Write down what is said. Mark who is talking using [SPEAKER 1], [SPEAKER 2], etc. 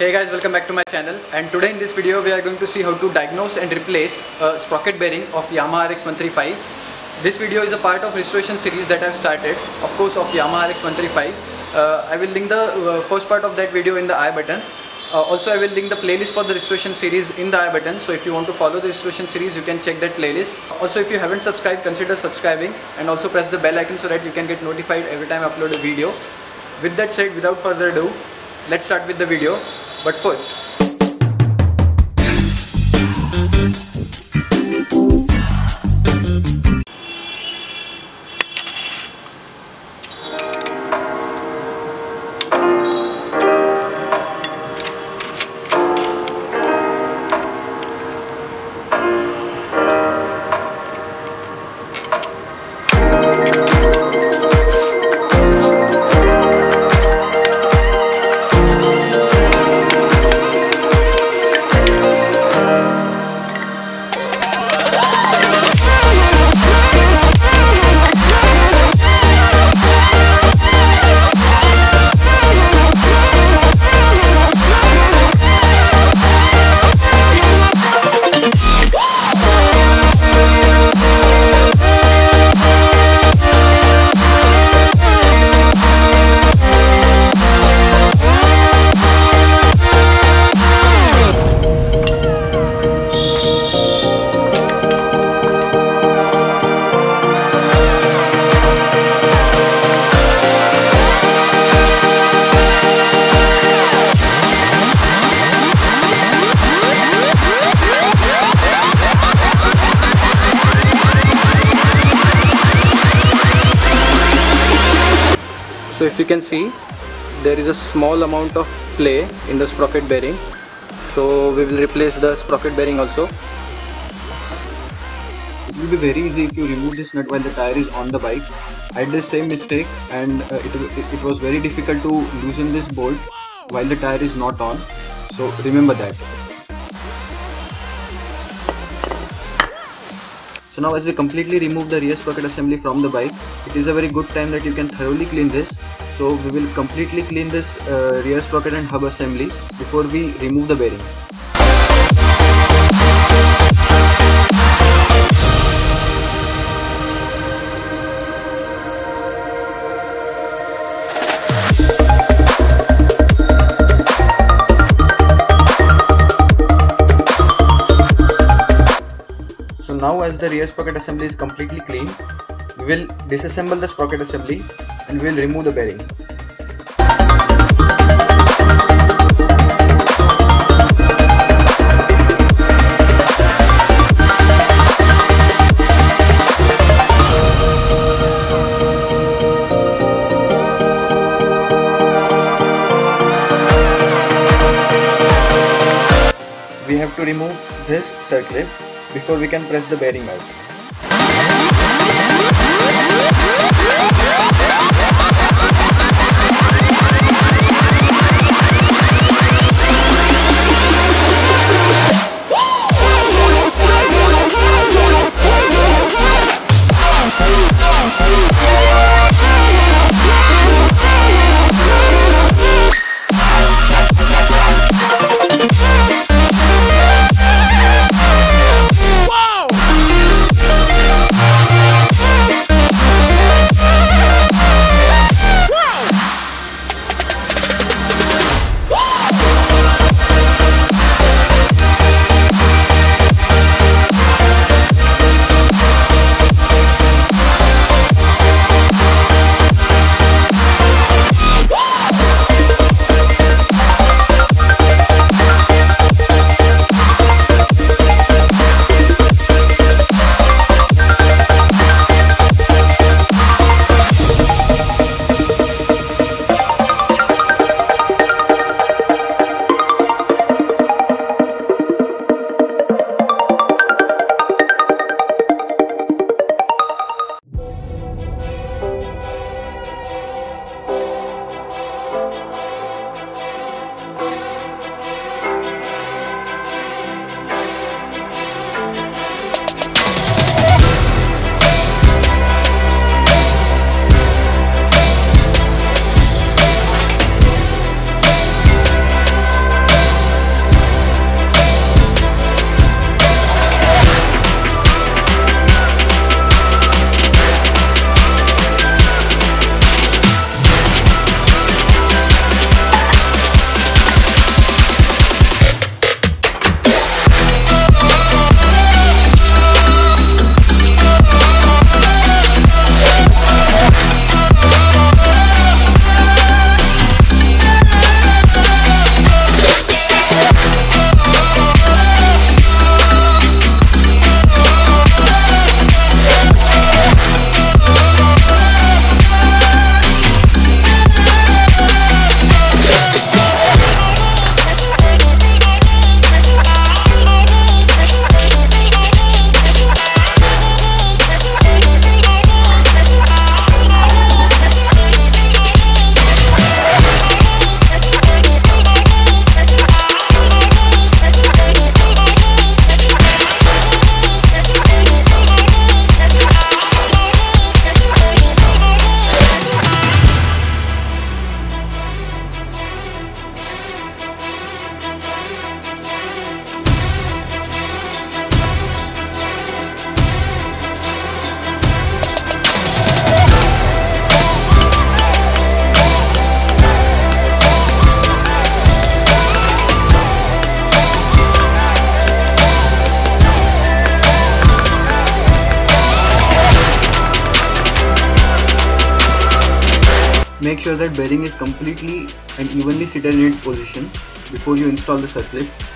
[SPEAKER 1] Hey guys, welcome back to my channel and today in this video we are going to see how to diagnose and replace a sprocket bearing of Yamaha RX135. This video is a part of restoration series that I've started, of course of Yamaha RX135. Uh, I will link the uh, first part of that video in the I button. Uh, also I will link the playlist for the restoration series in the I button so if you want to follow the restoration series you can check that playlist. Also if you haven't subscribed consider subscribing and also press the bell icon so that you can get notified every time I upload a video. With that said without further ado let's start with the video but first so if you can see there is a small amount of play in the sprocket bearing. So we will replace the sprocket bearing also. It will be very easy if you remove this nut while the tire is on the bike. I did the same mistake and uh, it, it, it was very difficult to loosen this bolt while the tire is not on. So remember that Now as we completely remove the rear sprocket assembly from the bike, it is a very good time that you can thoroughly clean this. So we will completely clean this uh, rear sprocket and hub assembly before we remove the bearing. Now as the rear sprocket assembly is completely clean, we will disassemble the sprocket assembly and we will remove the bearing. We have to remove this circlip before we can press the bearing out. Make sure that bearing is completely and evenly seated in its position before you install the circlip